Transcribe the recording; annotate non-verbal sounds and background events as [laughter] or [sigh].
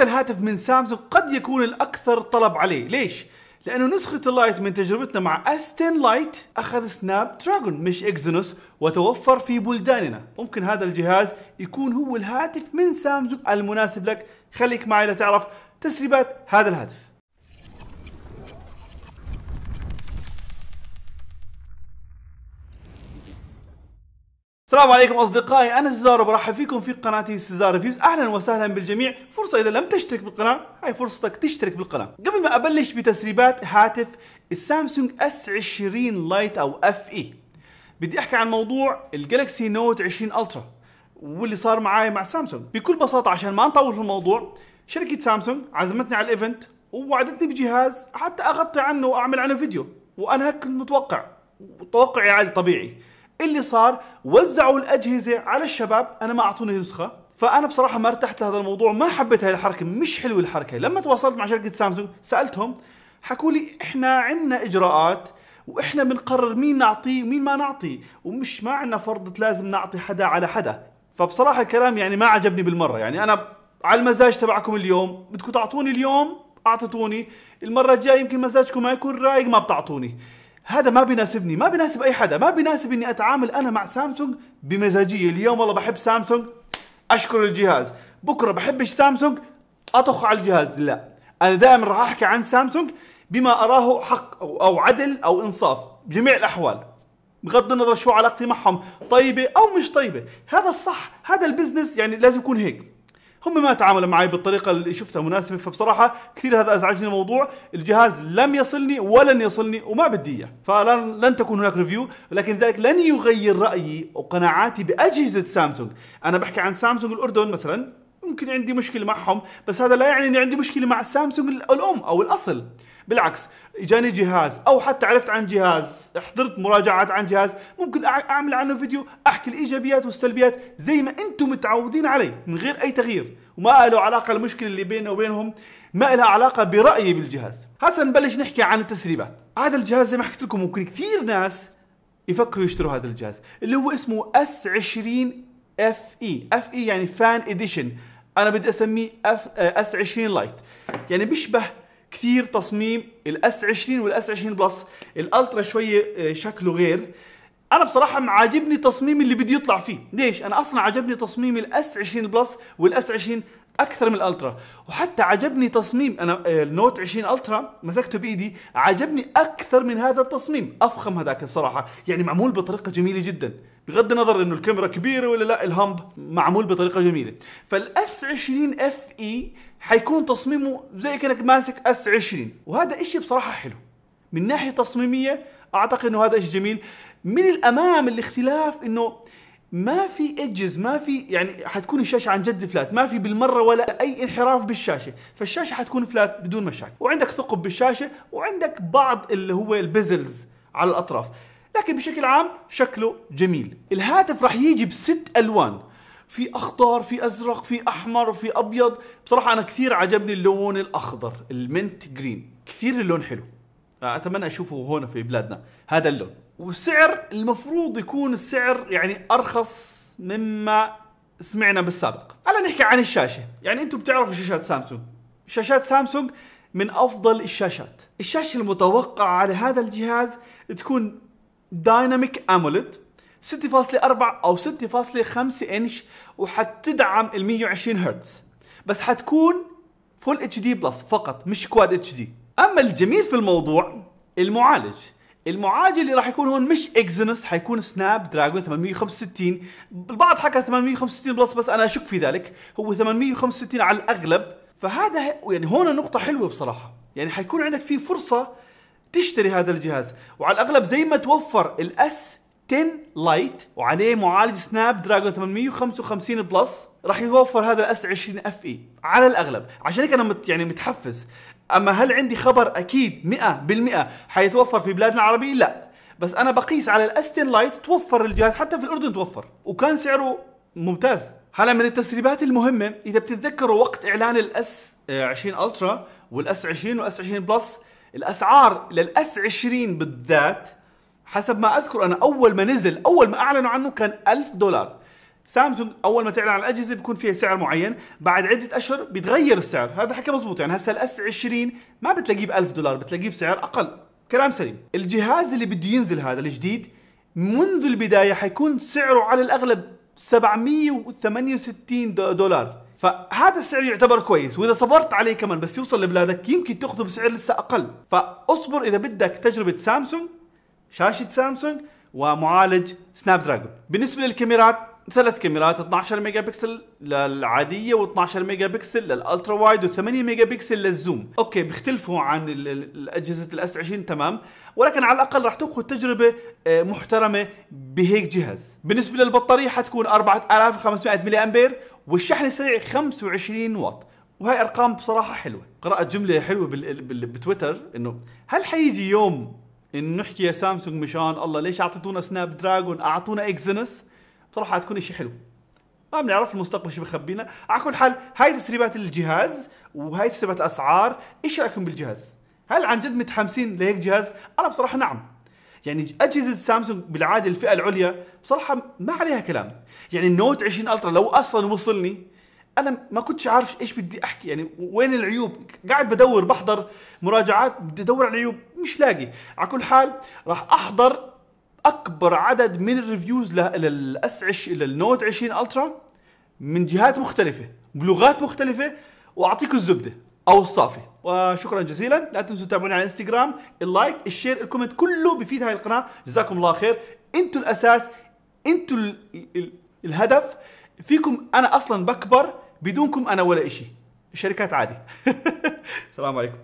هذا الهاتف من سامسونج قد يكون الأكثر طلب عليه. ليش؟ لأنه نسخة ال Lite من تجربتنا مع S 10 Lite أخذ Snapdragon مش Exynos وتوفر في بلداننا. ممكن هذا الجهاز يكون هو الهاتف من سامسونج المناسب لك. خليك معي لتعرف تسريبات هذا الهاتف. السلام عليكم أصدقائي أنا سيزار وبرحب فيكم في قناتي سيزار Reviews أهلا وسهلا بالجميع. فرصة إذا لم تشترك بالقناة هاي فرصتك تشترك بالقناة. قبل ما أبلش بتسريبات هاتف السامسونج S 20 Lite أو FE بدي أحكي عن موضوع ال Galaxy Note 20 Ultra واللي صار معاي مع سامسونج. بكل بساطة عشان ما نطول في الموضوع شركة سامسونج عزمتني على ال event ووعدتني بجهاز حتى أغطي عنه وأعمل عنه فيديو. وأنا هيك كنت متوقع. توقعي عادي طبيعي. اللي صار وزعوا الأجهزة على الشباب أنا ما أعطوني نسخة. فأنا بصراحة ما ارتحت لهذا الموضوع ما حبيت هاي الحركة مش حلوة الحركة. لما تواصلت مع شركة سامسونج سألتهم حكوا لي إحنا عندنا إجراءات وإحنا بنقرر مين نعطيه ومين ما نعطيه ومش ما عندنا فرضة لازم نعطي حدا على حدا. فبصراحة الكلام يعني ما عجبني بالمرة. يعني أنا على المزاج تبعكم اليوم بدكم تعطوني اليوم اعطيتوني المرة الجاية يمكن مزاجكم ما يكون رايق ما بتعطوني. هذا ما بيناسبني ما بيناسب أي حدا ما بيناسب إني أتعامل أنا مع سامسونج بمزاجية. اليوم والله بحب سامسونج أشكر الجهاز. بكرة بحبش سامسونج أطخ على الجهاز. لا أنا دائما راح أحكي عن سامسونج بما أراه حق أو عدل أو إنصاف. بجميع الأحوال. بغض النظر شو علاقتي معهم طيبة أو مش طيبة. هذا الصح هذا ال business يعني لازم يكون هيك. هم ما تعاملوا معي بالطريقة اللي شفتها مناسبة. فبصراحة كثير هذا أزعجني الموضوع. الجهاز لم يصلني ولن يصلني وما بدي إياه. فلن لن تكون هناك review لكن ذلك لن يغير رأيي وقناعاتي بأجهزة سامسونج. أنا بحكي عن سامسونج الأردن مثلا. ممكن عندي مشكلة معهم بس هذا لا يعني إني عندي مشكلة مع سامسونج الام أو الأصل. بالعكس اجاني جهاز أو حتى عرفت عن جهاز حضرت مراجعات عن جهاز ممكن أعمل عنه فيديو أحكي الإيجابيات والسلبيات زي ما أنتم متعودين علي من غير أي تغيير. وما له علاقة المشكلة اللي بيننا وبينهم ما لها علاقة برأيي بالجهاز. هسا نبلش نحكي عن التسريبات. هذا الجهاز زي ما حكيت لكم ممكن كثير ناس يفكروا يشتروا هذا الجهاز اللي هو اسمه S 20 FE FE يعني Fan Edition أنا بدي أسميه F S 20 Lite يعني بيشبه كثير تصميم ال S 20 وال S 20 Plus. ال Ultra شوية آه، شكله غير. أنا بصراحة عاجبني تصميم اللي بدي يطلع فيه. ليش؟ أنا أصلا عجبني تصميم ال S 20 Plus وال S 20 أكثر من ال Ultra. وحتى عجبني تصميم أنا آه، ال Note 20 Ultra مسكته بإيدي عجبني أكثر من هذا التصميم. أفخم هذاك بصراحة. يعني معمول بطريقة جميلة جدا. بغض النظر إنه الكاميرا كبيرة ولا لا ال hump معمول بطريقة جميلة. فال S20 FE حيكون تصميمه زي كأنك ماسك S20 وهذا إشي بصراحة حلو. من ناحية تصميمية أعتقد إنه هذا إشي جميل. من الأمام الاختلاف إنه ما في edges ما في يعني حتكون الشاشة عن جد flat ما في بالمرة ولا أي انحراف بالشاشة فالشاشة حتكون flat بدون مشاكل. وعندك ثقب بالشاشة وعندك بعض اللي هو ال bezels على الأطراف. لكن بشكل عام شكله جميل. الهاتف راح يجي بست ألوان. في أخضر في أزرق في أحمر في أبيض. بصراحة أنا كثير عجبني اللون الأخضر المنت جرين كثير اللون حلو. أتمنى أشوفه هون في بلادنا. هذا اللون. والسعر المفروض يكون السعر يعني أرخص مما سمعنا بالسابق. هلا نحكي عن الشاشة؟ يعني أنتم بتعرفوا شاشات سامسونج. شاشات سامسونج من أفضل الشاشات. الشاشة المتوقعة على هذا الجهاز تكون Dynamic AMOLED 6.4 أو 6.5 إنش وحتدعم ال 120 هرتز. بس حتكون Full HD Plus فقط مش Quad HD أما الجميل في الموضوع المعالج. المعالج اللي راح يكون هون مش Exynos حيكون Snapdragon 865 البعض حكى 865 Plus بس أنا أشك في ذلك. هو 865 على الأغلب. فهذا يعني هون نقطة حلوة بصراحة. يعني حيكون عندك في فرصة تشتري هذا الجهاز. وعلى الأغلب زي ما توفر ال S10 Lite وعليه معالج Snapdragon 855 Plus راح يوفر هذا ال S20 FE على الأغلب. عشان هيك أنا مت يعني متحفز. أما هل عندي خبر أكيد 100% حيتوفر في بلادنا العربية؟ لا. بس أنا بقيس على ال S10 Lite توفر الجهاز حتى في الأردن توفر وكان سعره ممتاز. هلا من التسريبات المهمة إذا بتتذكروا وقت إعلان الأس 20 ألترا والأس 20 والأس 20 بلس الأسعار للأس 20 بالذات حسب ما أذكر أنا أول ما نزل أول ما أعلنوا عنه كان 1000 دولار. سامسونج أول ما تعلن عن الأجهزة بيكون فيها سعر معين بعد عدة أشهر بيتغير السعر. هذا حكي مزبوط يعني هسه الأس 20 ما بتلاقيه ب 1000 دولار بتلاقيه بسعر أقل. كلام سليم. الجهاز اللي بده ينزل هذا الجديد منذ البداية حيكون سعره على الأغلب 768 دولار. فهذا السعر يعتبر كويس وإذا صبرت عليه كمان بس يوصل لبلادك يمكن تأخذه بسعر لسه أقل. فاصبر إذا بدك تجربة سامسونج شاشة سامسونج ومعالج Snapdragon بالنسبة للكاميرات ثلاث كاميرات 12 ميجا بكسل للعادية و12 ميجا بكسل لل ultra wide و8 ميجا بكسل لل zoom. okay بيختلفوا عن الأجهزة ال S20 تمام. ولكن على الأقل راح تاخذ تجربة آه، محترمة بهيك جهاز. بالنسبة للبطارية حتكون 4500 ملي امبير والشحن السريع 25 واط. وهي أرقام بصراحة حلوة. قرات جملة حلوة بتويتر إنه هل حيجي يوم انه نحكي يا سامسونج مشان الله ليش أعطيتونا Snapdragon أعطونا Exynos بصراحه حتكون شيء حلو. ما بنعرف المستقبل شو بخبينا. على كل حال هاي تسريبات الجهاز وهاي تسريبات الأسعار إيش رأيكم بالجهاز؟ هل عن جد متحمسين لهيك جهاز؟ أنا بصراحة نعم. يعني أجهزة سامسونج بالعادة الفئة العليا بصراحة ما عليها كلام. يعني ال Note 20 Ultra لو أصلا وصلني أنا ما كنتش عارف إيش بدي أحكي. يعني وين العيوب؟ قاعد بدور بحضر مراجعات بدي أدور على العيوب مش لاقي. على كل حال راح أحضر أكبر عدد من ال reviews لل S لل Note 20 Ultra من جهات مختلفة بلغات مختلفة وأعطيكم الزبدة أو الصافي. وشكرا جزيلا. لا تنسوا تتابعوني على انستغرام ال like ال share ال comment كله بفيد هاي القناة. جزاكم الله خير. أنتوا الأساس أنتوا الهدف. فيكم أنا أصلا بكبر بدونكم أنا ولا إشي. الشركات عادي. [laughs] السلام عليكم.